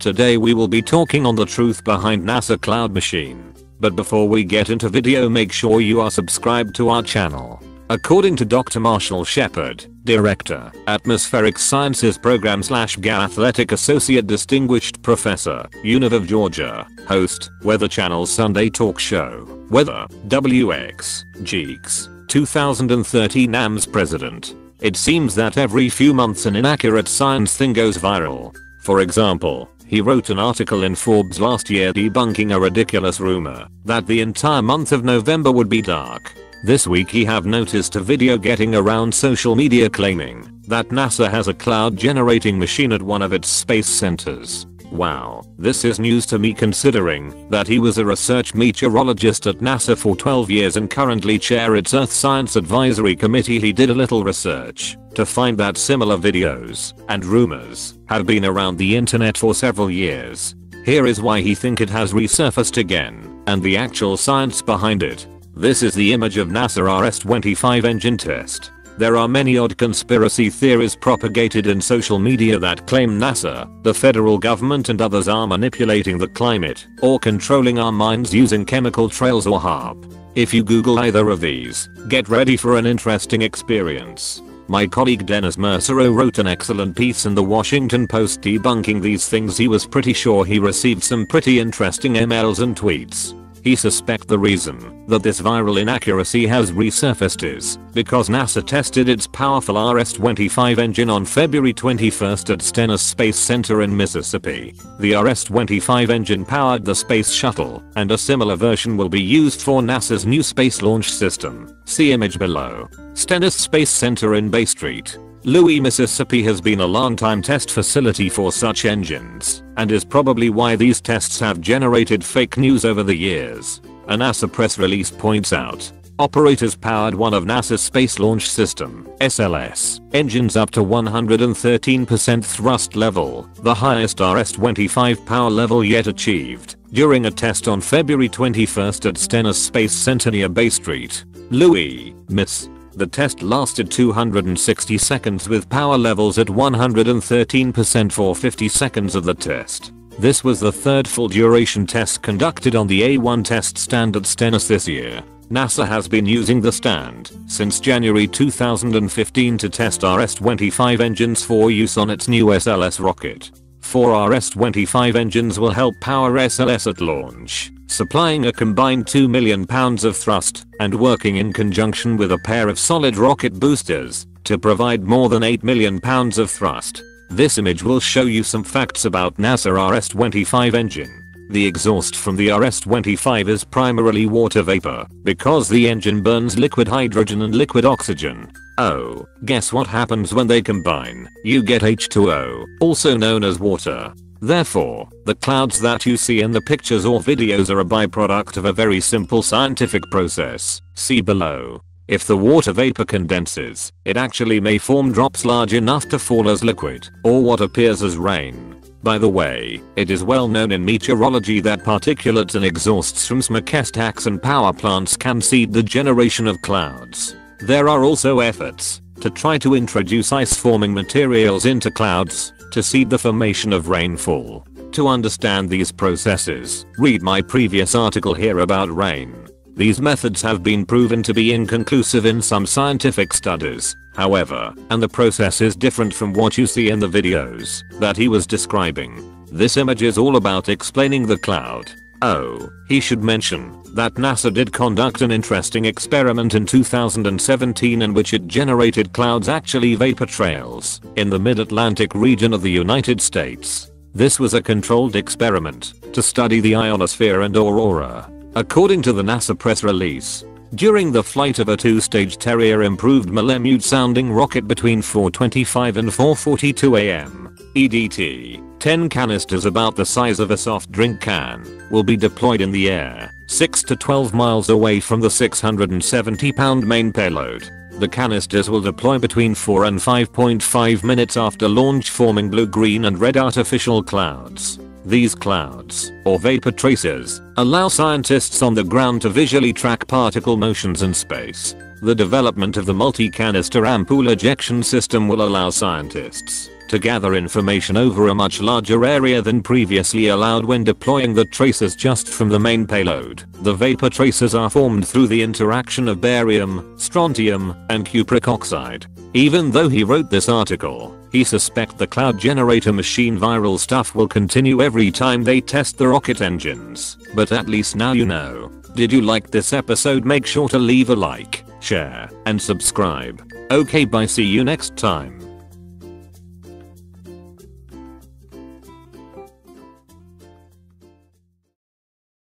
Today we will be talking on the truth behind NASA Cloud Machine. But before we get into video make sure you are subscribed to our channel. According to Dr. Marshall Shepherd, Director, Atmospheric Sciences Program slash Athletic Associate Distinguished Professor, Univ of Georgia, host, Weather Channel Sunday Talk Show, Weather, WX, Geeks, 2030 NAMS President. It seems that every few months an inaccurate science thing goes viral. For example, he wrote an article in Forbes last year debunking a ridiculous rumor that the entire month of November would be dark. This week he have noticed a video getting around social media claiming that NASA has a cloud generating machine at one of its space centers. Wow, this is news to me considering that he was a research meteorologist at NASA for 12 years and currently chair its Earth Science Advisory Committee. He did a little research to find that similar videos and rumors have been around the internet for several years. Here is why he think it has resurfaced again and the actual science behind it. This is the image of NASA RS-25 engine test. There are many odd conspiracy theories propagated in social media that claim NASA, the federal government and others are manipulating the climate or controlling our minds using chemical trails or HAARP. If you google either of these, get ready for an interesting experience. My colleague Dennis Mersereau wrote an excellent piece in the Washington Post debunking these things he was pretty sure he received some pretty interesting emails and tweets. He suspect the reason that this viral inaccuracy has resurfaced is because NASA tested its powerful RS-25 engine on February 21st at Stennis Space Center in Mississippi. The RS-25 engine powered the space shuttle, and a similar version will be used for NASA's new space launch system. See image below. Stennis Space Center in Bay Street, Louis, Mississippi has been a long-time test facility for such engines, and is probably why these tests have generated fake news over the years. A NASA press release points out, operators powered one of NASA's Space Launch System SLS, engines up to 113% thrust level, the highest RS-25 power level yet achieved, during a test on February 21 at Stennis Space Center near Bay Street. Louis, Miss. The test lasted 260 seconds with power levels at 113% for 50 seconds of the test. This was the third full duration test conducted on the A1 test stand at Stennis this year. NASA has been using the stand since January 2015 to test RS-25 engines for use on its new SLS rocket. Four RS-25 engines will help power SLS at launch, supplying a combined 2 million pounds of thrust and working in conjunction with a pair of solid rocket boosters to provide more than 8 million pounds of thrust. This image will show you some facts about NASA RS-25 engine. The exhaust from the RS-25 is primarily water vapor because the engine burns liquid hydrogen and liquid oxygen. Oh, guess what happens when they combine? You get H2O, also known as water. Therefore, the clouds that you see in the pictures or videos are a byproduct of a very simple scientific process. See below. If the water vapor condenses, it actually may form drops large enough to fall as liquid, or what appears as rain. By the way, it is well known in meteorology that particulates and exhausts from smokestacks and power plants can seed the generation of clouds. There are also efforts to try to introduce ice forming materials into clouds to seed the formation of rainfall. To understand these processes, read my previous article here about rain. These methods have been proven to be inconclusive in some scientific studies, however, and the process is different from what you see in the videos that he was describing. This image is all about explaining the cloud. Oh, he should mention that NASA did conduct an interesting experiment in 2017 in which it generated clouds actually vapor trails in the mid-Atlantic region of the United States. This was a controlled experiment to study the ionosphere and aurora According to the NASA press release, during the flight of a two-stage Terrier improved Malemute sounding rocket between 4.25 and 4.42 am, EDT, 10 canisters about the size of a soft drink can will be deployed in the air, 6 to 12 miles away from the 670 pound main payload. The canisters will deploy between 4 and 5.5 minutes after launch forming blue-green and red artificial clouds. These clouds, or vapor tracers, allow scientists on the ground to visually track particle motions in space. The development of the multi-canister ampoule ejection system will allow scientists to gather information over a much larger area than previously allowed when deploying the tracers just from the main payload. The vapor tracers are formed through the interaction of barium, strontium, and cupric oxide. Even though he wrote this article, he suspect the cloud generator machine viral stuff will continue every time they test the rocket engines. But at least now you know. Did you like this episode make sure to leave a like, share, and subscribe. Okay bye see you next time.